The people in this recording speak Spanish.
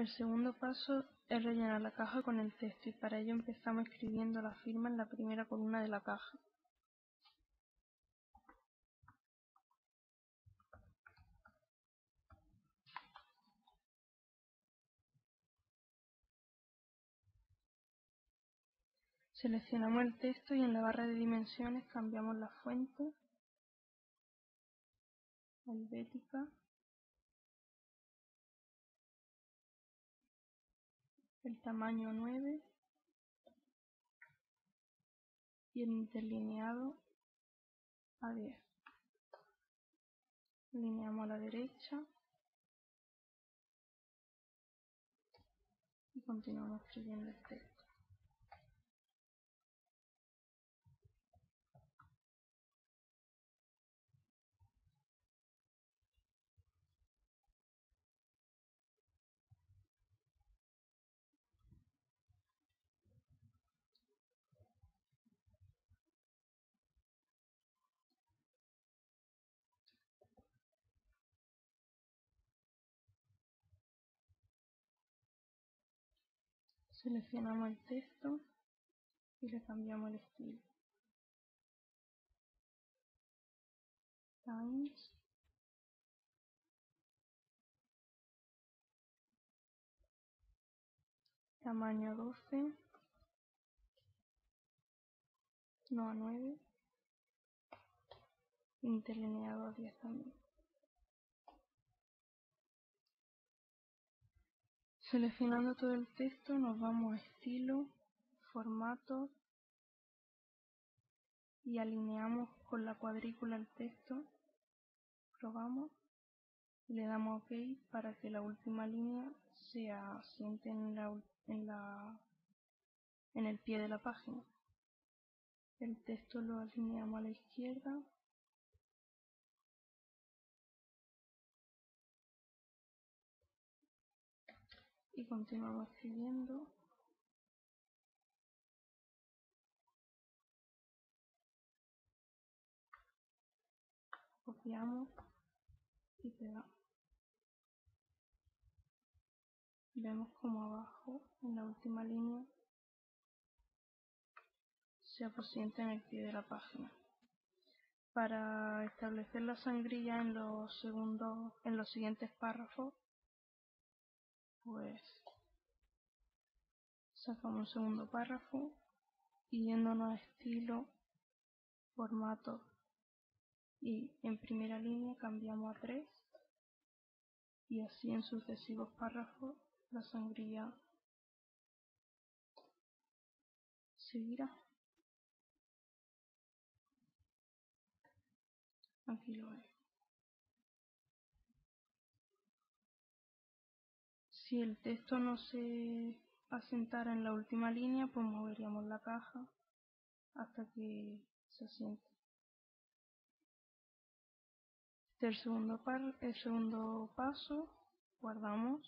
El segundo paso es rellenar la caja con el texto y para ello empezamos escribiendo la firma en la primera columna de la caja. Seleccionamos el texto y en la barra de dimensiones cambiamos la fuente helvética el tamaño 9 y el interlineado a 10. Alineamos a la derecha y continuamos escribiendo el texto. Seleccionamos el texto y le cambiamos el estilo. Times. Tamaño 12. No a 9. Interlineado a 10 también. Seleccionando todo el texto nos vamos a estilo, formato y alineamos con la cuadrícula el texto, probamos y le damos OK para que la última línea se asiente en, en el pie de la página. El texto lo alineamos a la izquierda y continuamos escribiendo copiamos y pegamos vemos como abajo en la última línea se aposienta en el pie de la página. Para establecer la sangrilla en los segundos en los siguientes párrafos pues sacamos un segundo párrafo y yéndonos a estilo, formato y en primera línea cambiamos a 3 y así en sucesivos párrafos la sangría seguirá. Aquí lo hay. Si el texto no se asentara en la última línea, pues moveríamos la caja hasta que se asiente. Este el segundo, el segundo paso, guardamos